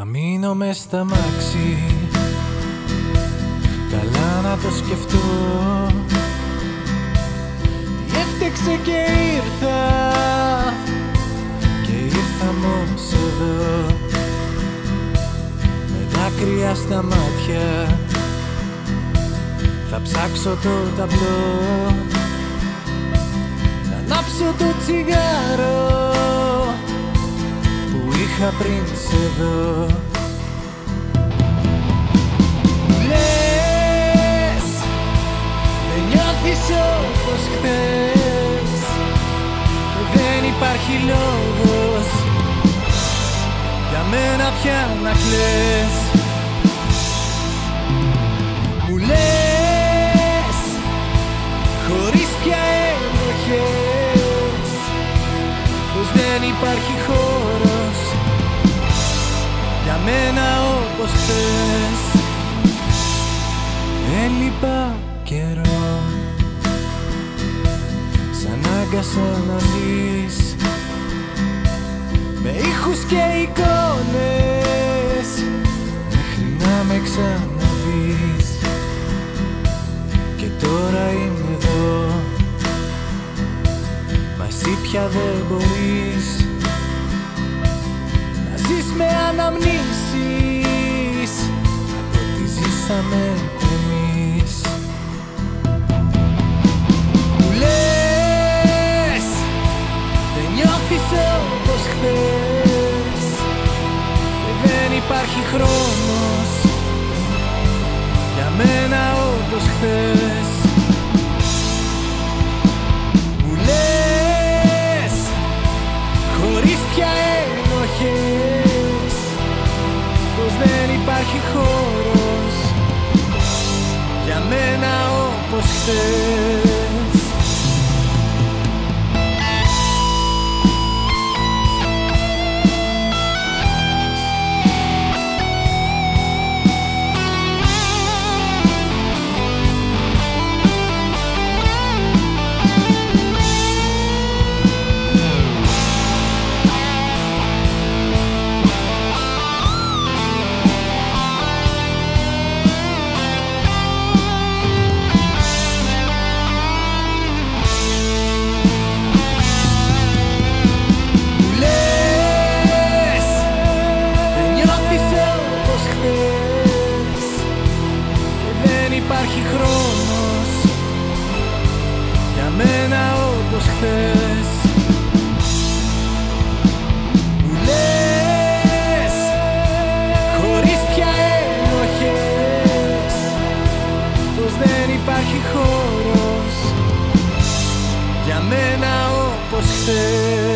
Θα μείνω μες στα μάξι. Καλά να το σκεφτώ. Τι έφτεξε και ήρθα. Και ήρθα μόνος εδώ. Με δάκρυα στα μάτια. Θα ψάξω το ταμπλό. Να ανάψω το τσιγάρο. που είχα πριν σε δω Λες δεν νιώθεις όπως χθες. Και δεν υπάρχει λόγος για μένα πια να κλαις για μένα όπως χθες Έλειπα καιρό. Σαν άγκασα να ζεις. Με ήχους και εικόνες. Μέχρι να με ξαναδείς. Και τώρα είμαι εδώ. Μα εσύ πια δεν μπορείς Να ζεις με αναμνήσεις. Από ό,τι ζήσαμε εμείς. Μου λες Δεν νιώθεις όπως χθες. Και δεν υπάρχει χρόνος υπάρχει χώρος. Για μένα όπως χθες χώρος